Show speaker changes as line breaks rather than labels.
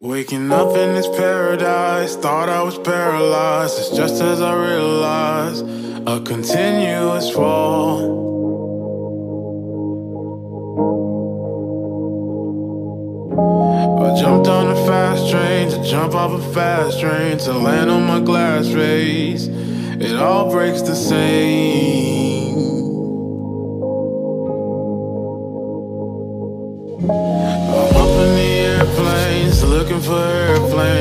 Waking up in this paradise, thought I was paralyzed. It's just as I realized a continuous fall. I jumped on a fast train to jump off a fast train to land on my glass face. It all breaks the same. For a change.